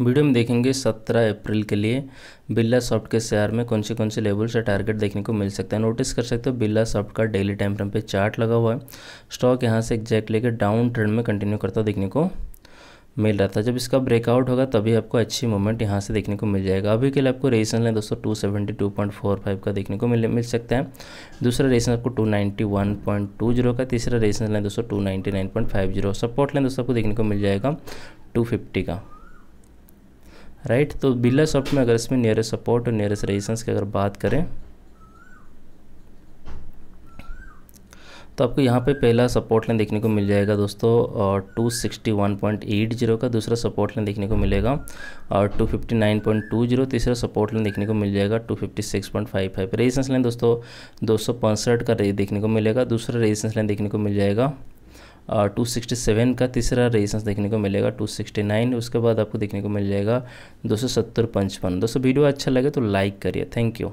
Video में देखेंगे 17 अप्रैल के लिए बिल्ला सॉफ्ट के शेयर में कौन से कौन से लेवल से टारगेट देखने को मिल सकता है। नोटिस कर सकते हो बिल्ला सॉफ्ट का डेली टाइम फ्रेम पे चार्ट लगा हुआ है। स्टॉक यहाँ से एग्जैक्ट लेकर डाउन ट्रेंड में कंटिन्यू करता देखने को मिल रहा था। जब इसका ब्रेकआउट होगा, तभी आपको अच्छी मूवमेंट यहाँ से देखने को मिल जाएगा। अभी के लिए आपको रेसन है दोस्तों two seventy two point four five का देखने को मिल मिल सकता है। दूसरा रेसन आपको two ninety one point two zero का, तीसरा रेसन है दोस्तों two ninety nine point five zero support लें दोस्तों, आपको देखने को मिल जाएगा टू फिफ्टी का। राइट तो बिल्ला सॉफ्ट में अगर इसमें नियरेस्ट सपोर्ट और नियरेस्ट रेजिस्टेंस की अगर बात करें तो आपको यहाँ पे पहला सपोर्ट लाइन देखने को मिल जाएगा दोस्तों और two sixty one point eight zero का, दूसरा सपोर्ट लाइन देखने को मिलेगा और two fifty nine point two zero तीसरा सपोर्ट लाइन देखने को मिल जाएगा two fifty six point five five resistance line दोस्तों, दो सौ पैंसठ का देखने को मिलेगा, दूसरा रेजिस्टेंस लाइन देखने को मिल जाएगा टू सिक्सटी सेवन का तीसरा रेजिस्टेंस देखने को मिलेगा टू सिक्सटी नाइन उसके बाद आपको देखने को मिल जाएगा, दो सौ सत्तर, पंचपन। दोस्तों, वीडियो अच्छा लगे तो लाइक करिए। Thank you